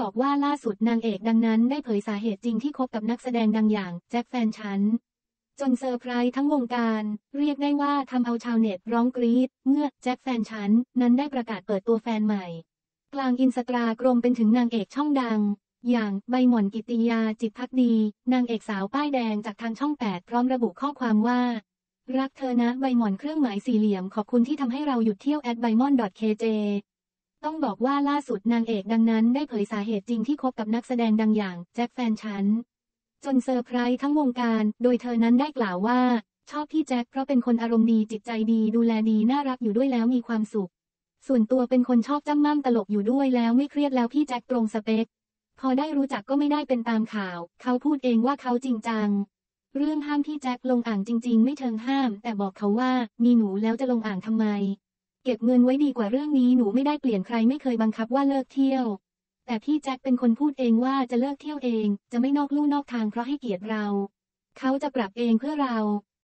บอกว่าล่าสุดนางเอกดังนั้นได้เผยสาเหตุจริงที่คบกับนักแสดงดังอย่างแจ็คแฟนฉัน จนเซอร์ไพรส์ทั้งวงการ เรียกได้ว่าทำเอาชาวเน็ตร้องกรี๊ดเมื่อแจ็คแฟนฉัน นั้นได้ประกาศเปิดตัวแฟนใหม่ กลางอินสตาแกรมเป็นถึงนางเอกช่องดัง อย่างใบหม่อนกิติยาจิตรภักดี นางเอกสาวป้ายแดงจากทางช่อง 8 พร้อมระบุข้อความว่ารักเธอนะใบหม่อนเครื่องหมายสี่เหลี่ยมขอบคุณที่ทำให้เราหยุดเที่ยว at b y m o n kj ต้องบอกว่าล่าสุดนางเอกดังนั้นได้เผยสาเหตุจริงที่คบกับนักแสดงดังอย่างแจ็คแฟนฉัน จนเซอร์ไพรส์ทั้งวงการ โดยเธอนั้นได้กล่าวว่า ชอบพี่แจ็คเพราะเป็นคนอารมณ์ดีจิตใจดีดูแลดีน่ารักอยู่ด้วยแล้วมีความสุข ส่วนตัวเป็นคนชอบจ้ำม่ำตลกอยู่ด้วยแล้วไม่เครียดแล้วพี่แจ็คตรงสเปค พอได้รู้จักก็ไม่ได้เป็นตามข่าว เขาพูดเองว่าเขาจริงจัง เรื่องห้ามพี่แจ็คลงอ่างจริง ๆ ไม่เชิงห้าม แต่บอกเขาว่ามีหนูแล้วจะลงอ่างทำไม เก็บเงินไว้ดีกว่าเรื่องนี้หนูไม่ได้เปลี่ยนใครไม่เคยบังคับว่าเลิกเที่ยว แต่พี่แจ็คเป็นคนพูดเองว่าจะเลิกเที่ยวเอง จะไม่นอกลู่นอกทางเพราะให้เกียรติเรา เขาจะปรับเองเพื่อเรา